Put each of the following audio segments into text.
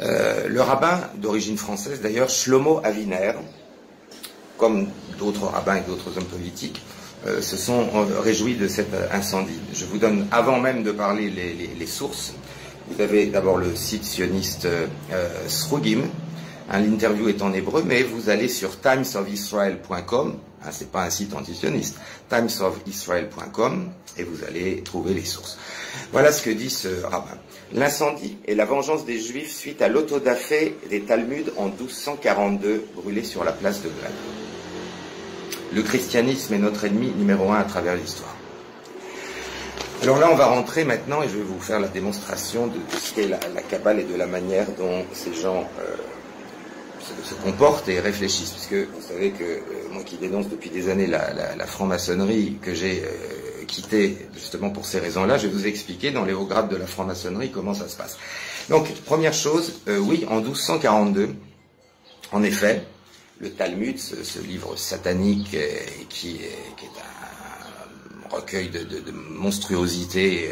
Euh, le rabbin d'origine française, d'ailleurs, Shlomo Aviner, comme d'autres rabbins et d'autres hommes politiques, euh, se sont euh, réjouis de cet incendie. Je vous donne, avant même de parler les sources, vous avez d'abord le site sioniste euh, Srugim. L'interview est en hébreu, mais vous allez sur timesofisrael.com, hein, c'est pas un site antisioniste, timesofisrael.com, et vous allez trouver les sources. Voilà ce que dit ce rabbin. L'incendie est la vengeance des Juifs suite à l'autodafé des Talmuds en 1242 brûlés sur la place de Glane. Le christianisme est notre ennemi numéro un à travers l'histoire. Alors là, on va rentrer maintenant et je vais vous faire la démonstration de, ce qu'est la, la Kabbale et de la manière dont ces gens euh, se, comportent et réfléchissent. Puisque vous savez que euh, moi qui dénonce depuis des années la, la- franc-maçonnerie que j'ai euh, quittée justement pour ces raisons-là, je vais vous expliquer dans les hauts grades de la franc-maçonnerie comment ça se passe. Donc, première chose, euh, oui, en 1242, en effet, le Talmud, ce, livre satanique euh, qui, est, qui est un recueil de, de, de monstruosités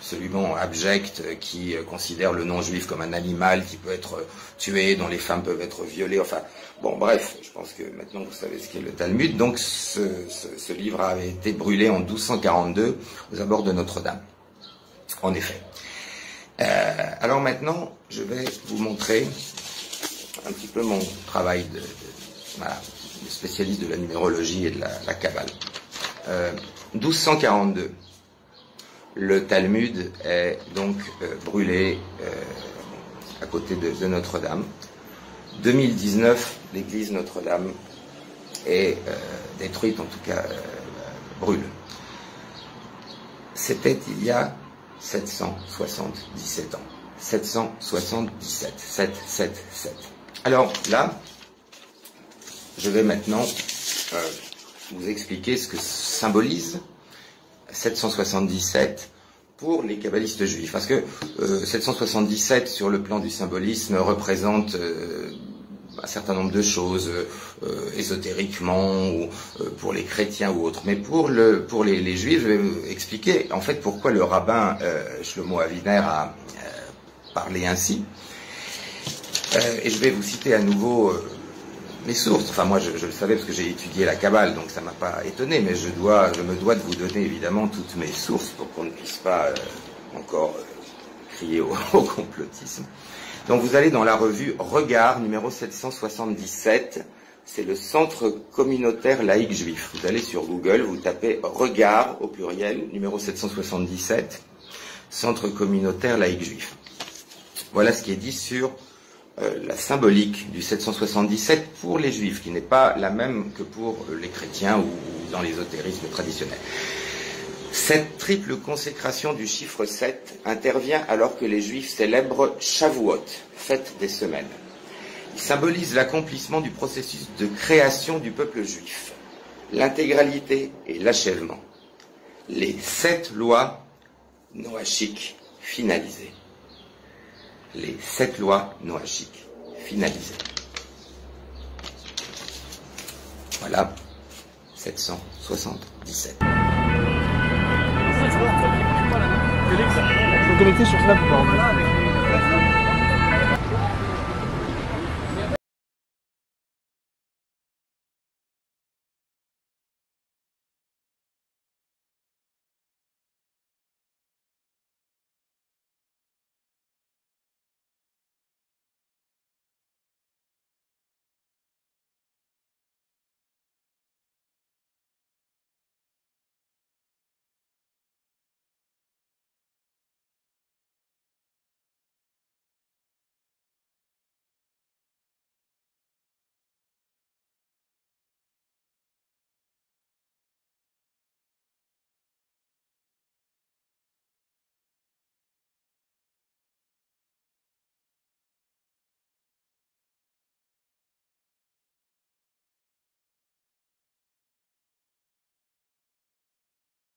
absolument abjectes, euh, qui euh, considère le non-juif comme un animal qui peut être tué, dont les femmes peuvent être violées. Enfin, bon, bref, je pense que maintenant vous savez ce qu'est le Talmud. Donc, ce, livre a été brûlé en 1242 aux abords de Notre-Dame. En effet. Euh, alors maintenant, je vais vous montrer un petit peu mon travail de, de- spécialiste de la numérologie et de la, la Kabbale. Euh, 1242. Le Talmud est donc euh, brûlé euh, à côté de, Notre-Dame. 2019, l'église Notre-Dame est euh, détruite, en tout cas brûle. C'était il y a 777 ans. 777. 7, 7, 7. Alors là, je vais maintenant vous expliquer ce que symbolise 777 pour les kabbalistes juifs. Parce que euh, 777, sur le plan du symbolisme, représente euh, un certain nombre de choses, euh, ésotériquement, ou euh, pour les chrétiens ou autres. Mais pour, le, pour les, les juifs, je vais vous expliquer en fait pourquoi le rabbin euh, Shlomo Aviner a euh, parlé ainsi. Euh, et je vais vous citer à nouveau euh, mes sources. Enfin, moi, je, le savais parce que j'ai étudié la Kabbale, donc ça m'a pas étonné, mais je me dois de vous donner évidemment toutes mes sources pour qu'on ne puisse pas euh, encore euh, crier au, au complotisme. Donc, vous allez dans la revue Regard, numéro 777. C'est le Centre communautaire laïque juif. Vous allez sur Google, vous tapez Regard au pluriel, numéro 777, Centre communautaire laïque juif. Voilà ce qui est dit sur la symbolique du 777 pour les juifs, qui n'est pas la même que pour euh, les chrétiens ou, ou dans l'ésotérisme traditionnel. Cette triple consécration du chiffre 7 intervient alors que les juifs célèbrent Shavuot, fête des semaines. Il symbolise l'accomplissement du processus de création du peuple juif, l'intégralité et l'achèvement. Les sept lois noachiques finalisées les sept lois noachiques finalisées. Voilà, 777. Je suis connecté sur Snap